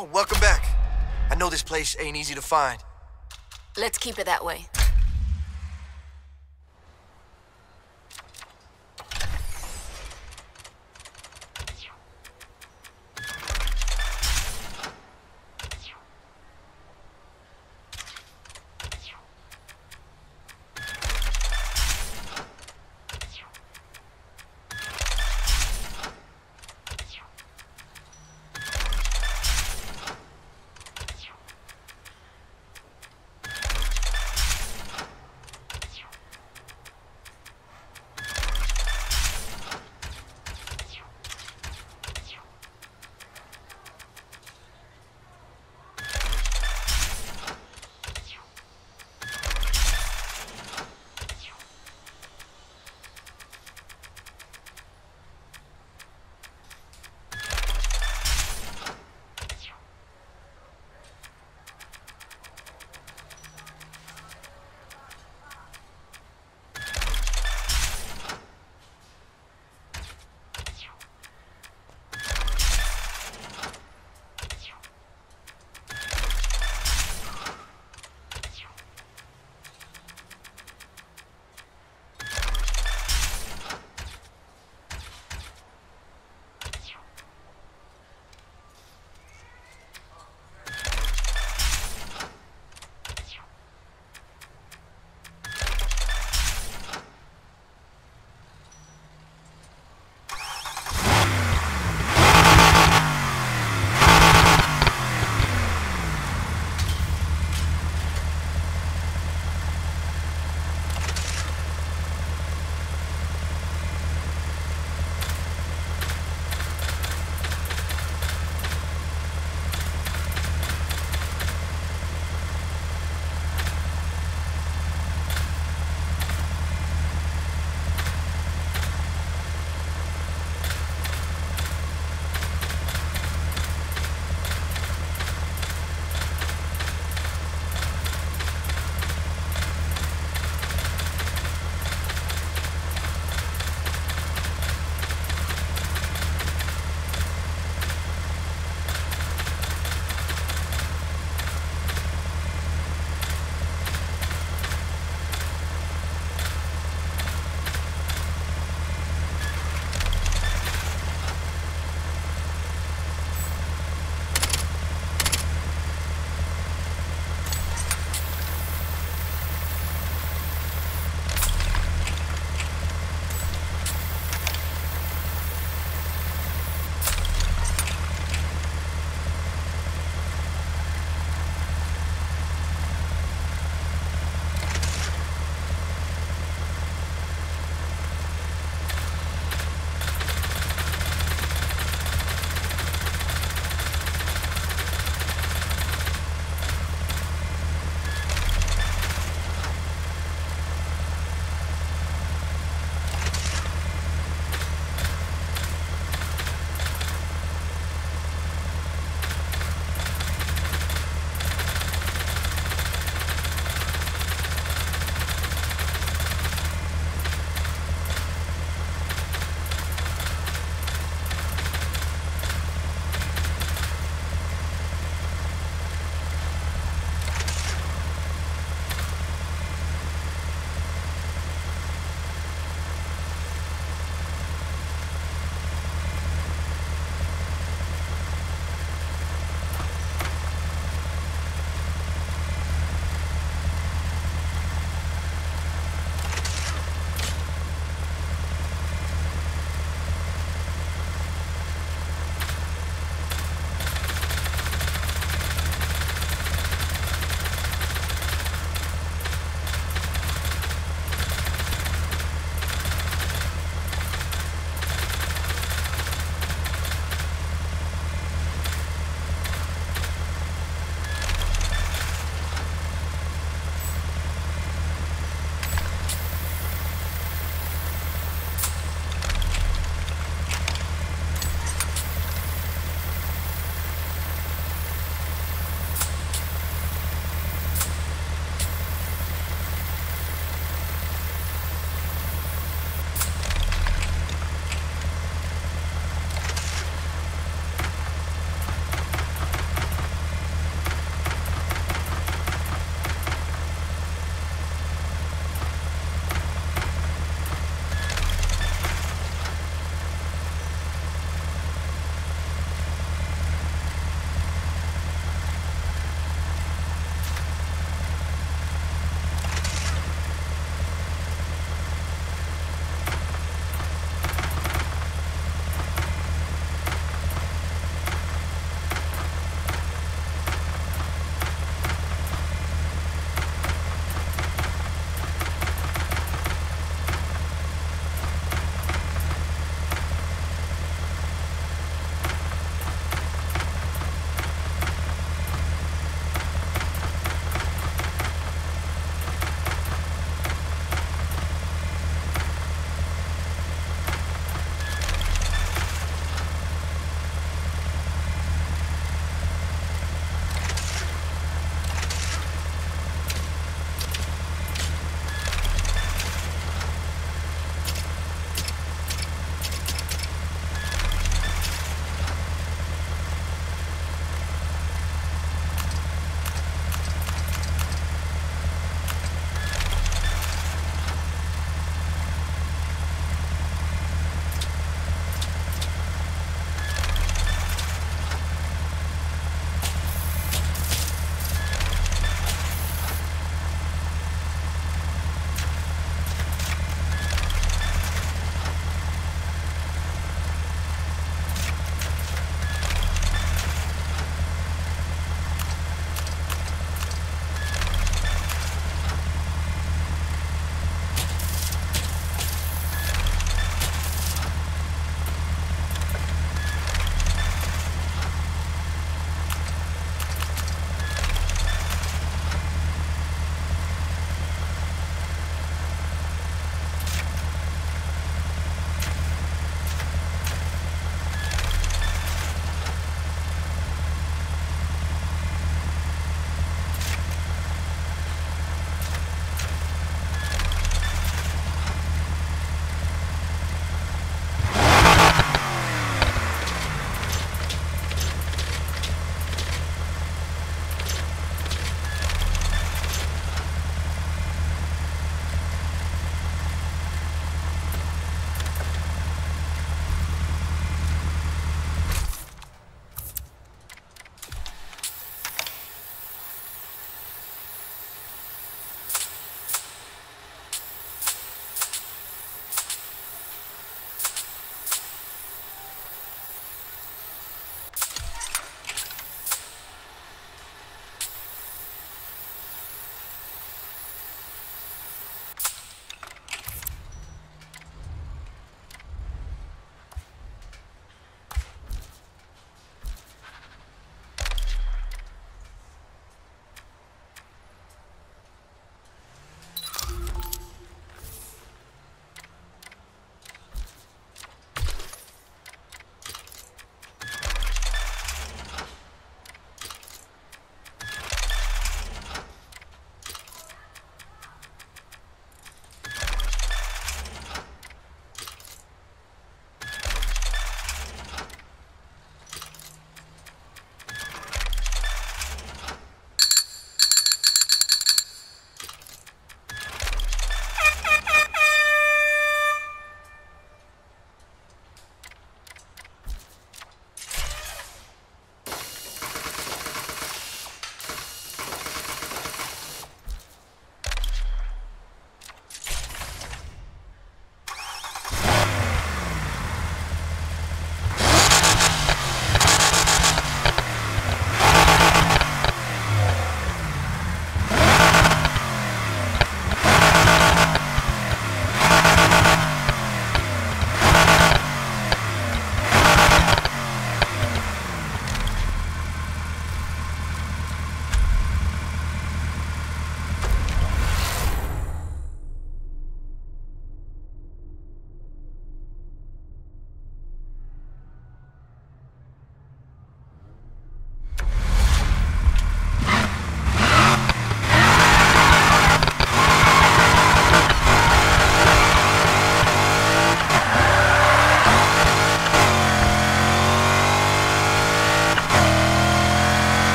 Oh, welcome back. I know this place ain't easy to find. Let's keep it that way.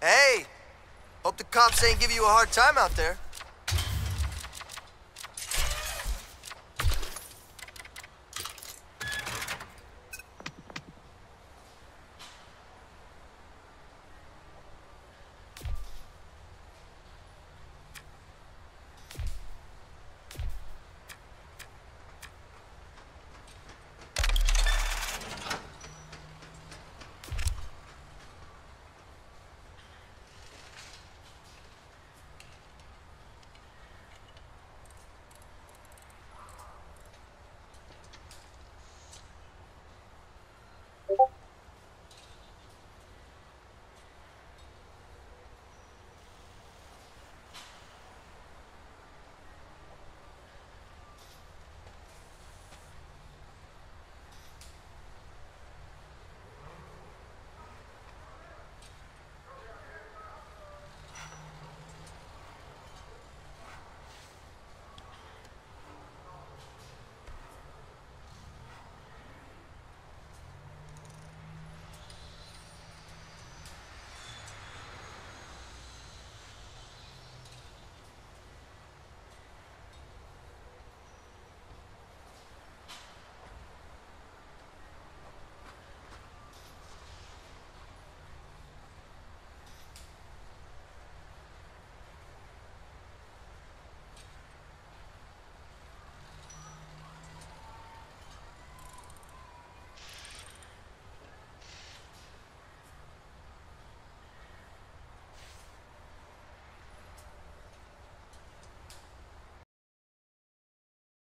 Hey, hope the cops ain't give you a hard time out there.